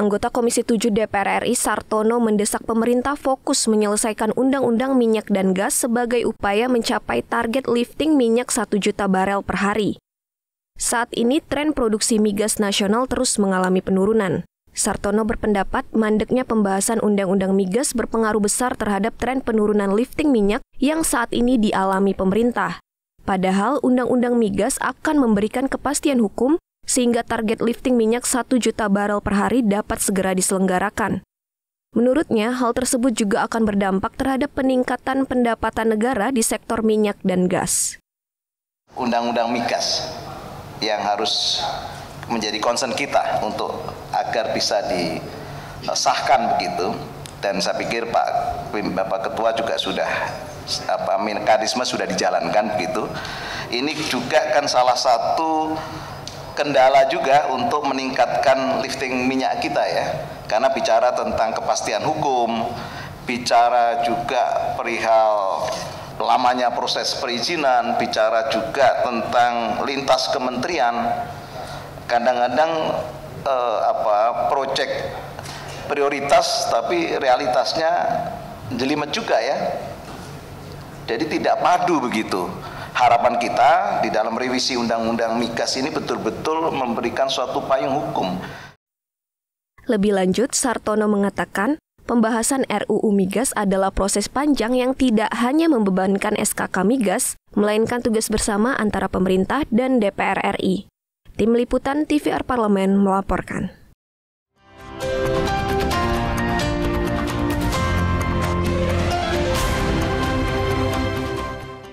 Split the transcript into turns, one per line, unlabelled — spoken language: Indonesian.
Anggota Komisi 7 DPR RI Sartono mendesak pemerintah fokus menyelesaikan Undang-Undang Minyak dan Gas sebagai upaya mencapai target lifting minyak 1 juta barel per hari. Saat ini tren produksi migas nasional terus mengalami penurunan. Sartono berpendapat mandeknya pembahasan Undang-Undang Migas berpengaruh besar terhadap tren penurunan lifting minyak yang saat ini dialami pemerintah. Padahal Undang-Undang Migas akan memberikan kepastian hukum sehingga target lifting minyak 1 juta barel per hari dapat segera diselenggarakan. Menurutnya, hal tersebut juga akan berdampak terhadap peningkatan pendapatan negara di sektor minyak dan gas.
Undang-undang migas yang harus menjadi concern kita untuk agar bisa disahkan begitu dan saya pikir Pak Bapak Ketua juga sudah apa mekanisme sudah dijalankan begitu. Ini juga kan salah satu kendala juga untuk meningkatkan lifting minyak kita ya. Karena bicara tentang kepastian hukum bicara juga perihal lamanya proses perizinan bicara juga tentang lintas kementerian kadang-kadang eh, apa proyek prioritas tapi realitasnya jelimet juga ya. Jadi tidak padu begitu harapan kita di dalam revisi undang-undang migas ini betul-betul memberikan suatu payung hukum.
Lebih lanjut, Sartono mengatakan, pembahasan RUU Migas adalah proses panjang yang tidak hanya membebankan SKK Migas, melainkan tugas bersama antara pemerintah dan DPR RI. Tim Liputan TVR Parlemen melaporkan.